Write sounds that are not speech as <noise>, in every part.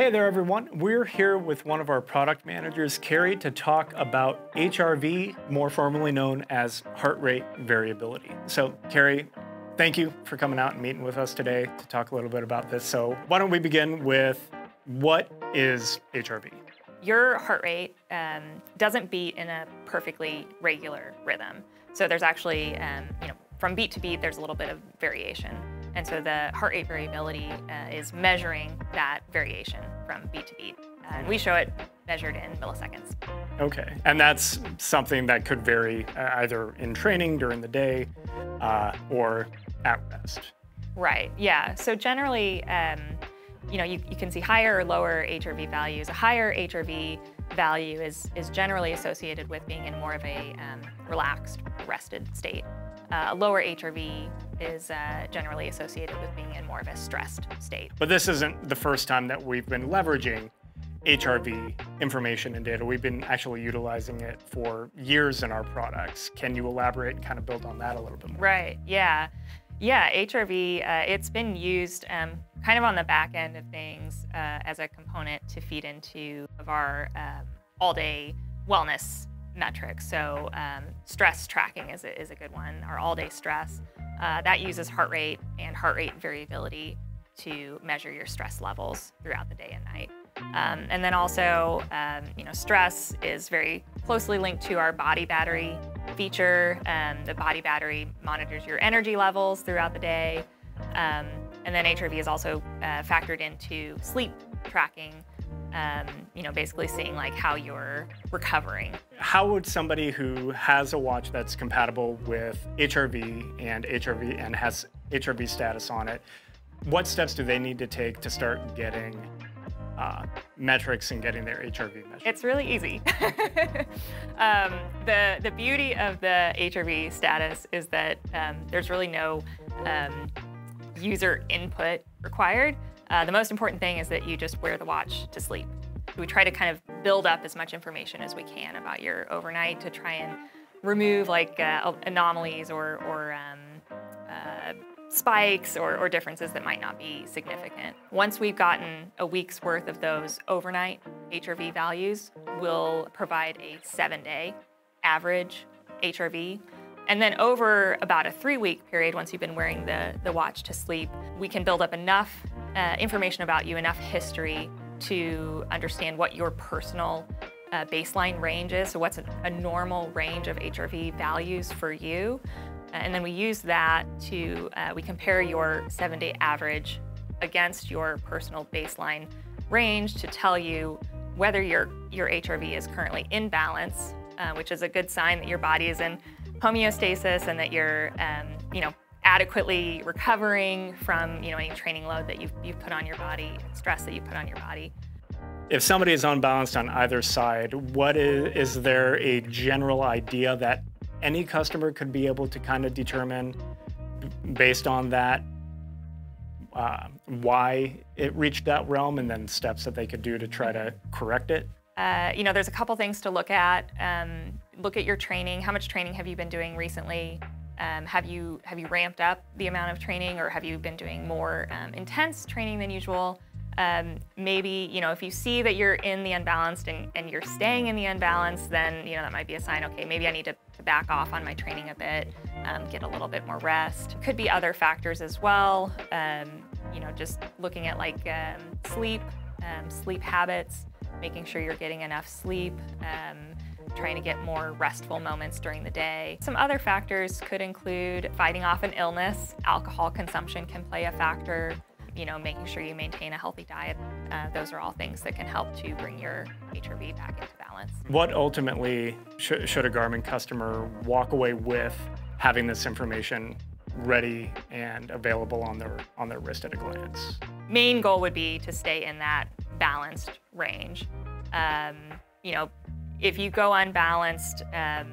Hey there, everyone. We're here with one of our product managers, Carrie, to talk about HRV, more formally known as heart rate variability. So, Carrie, thank you for coming out and meeting with us today to talk a little bit about this. So, why don't we begin with what is HRV? Your heart rate um, doesn't beat in a perfectly regular rhythm. So, there's actually, um, you know, from beat to beat, there's a little bit of variation. And so the heart rate variability uh, is measuring that variation from beat to beat. And we show it measured in milliseconds. Okay, and that's something that could vary uh, either in training during the day uh, or at rest. Right, yeah. So generally, um, you know, you, you can see higher or lower HRV values. A higher HRV value is, is generally associated with being in more of a um, relaxed, rested state. Uh, a lower HRV is uh, generally associated with being in more of a stressed state. But this isn't the first time that we've been leveraging HRV information and data. We've been actually utilizing it for years in our products. Can you elaborate and kind of build on that a little bit more? Right, yeah. Yeah, HRV, uh, it's been used um, kind of on the back end of things uh, as a component to feed into of our um, all-day wellness metrics. So um, stress tracking is a, is a good one, our all-day stress. Uh, that uses heart rate and heart rate variability to measure your stress levels throughout the day and night. Um, and then also, um, you know, stress is very closely linked to our body battery feature. Um, the body battery monitors your energy levels throughout the day. Um, and then HRV is also uh, factored into sleep tracking, um, you know, basically seeing like how you're recovering. How would somebody who has a watch that's compatible with HRV and HRV and has HRV status on it, what steps do they need to take to start getting uh, metrics and getting their HRV measured? It's really easy. <laughs> um, the, the beauty of the HRV status is that um, there's really no um, user input required. Uh, the most important thing is that you just wear the watch to sleep. We try to kind of build up as much information as we can about your overnight to try and remove like uh, anomalies or, or um, uh, spikes or, or, differences that might not be significant. Once we've gotten a week's worth of those overnight HRV values, we'll provide a seven day average HRV. And then over about a three week period, once you've been wearing the, the watch to sleep, we can build up enough uh, information about you, enough history to understand what your personal uh, baseline range is. So what's a, a normal range of HRV values for you and then we use that to, uh, we compare your seven day average against your personal baseline range to tell you whether your, your HRV is currently in balance, uh, which is a good sign that your body is in homeostasis and that you're, um, you know, adequately recovering from, you know, any training load that you've, you've put on your body, stress that you put on your body. If somebody is unbalanced on either side, what is, is there a general idea that any customer could be able to kind of determine based on that uh, why it reached that realm and then steps that they could do to try to correct it? Uh, you know, there's a couple things to look at. Um, look at your training. How much training have you been doing recently? Um, have you have you ramped up the amount of training, or have you been doing more um, intense training than usual? Um, maybe, you know, if you see that you're in the unbalanced and, and you're staying in the unbalanced, then, you know, that might be a sign, okay, maybe I need to, to back off on my training a bit, um, get a little bit more rest. Could be other factors as well, um, you know, just looking at like um, sleep, sleep habits, making sure you're getting enough sleep, um, trying to get more restful moments during the day. Some other factors could include fighting off an illness. Alcohol consumption can play a factor you know, making sure you maintain a healthy diet. Uh, those are all things that can help to bring your HRV back into balance. What ultimately sh should a Garmin customer walk away with having this information ready and available on their on their wrist at a glance? Main goal would be to stay in that balanced range. Um, you know, if you go unbalanced, um,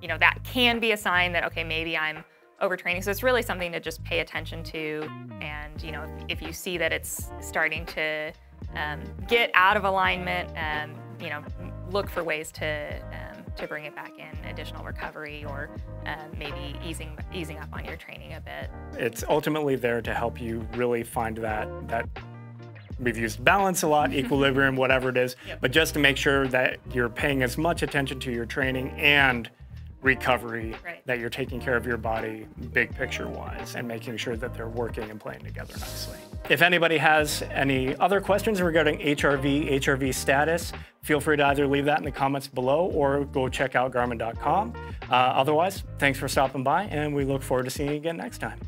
you know that can be a sign that okay, maybe I'm overtraining. So it's really something to just pay attention to. And you know, if, if you see that it's starting to um, get out of alignment, um, you know, look for ways to um, to bring it back in, additional recovery, or um, maybe easing easing up on your training a bit. It's ultimately there to help you really find that that we've used balance a lot, equilibrium, <laughs> whatever it is, Yep. but just to make sure that you're paying as much attention to your training and recovery, Right. that you're taking care of your body big picture wise and making sure that they're working and playing together nicely. If anybody has any other questions regarding HRV, HRV status, feel free to either leave that in the comments below or go check out Garmin.com. Uh, otherwise, thanks for stopping by and we look forward to seeing you again next time.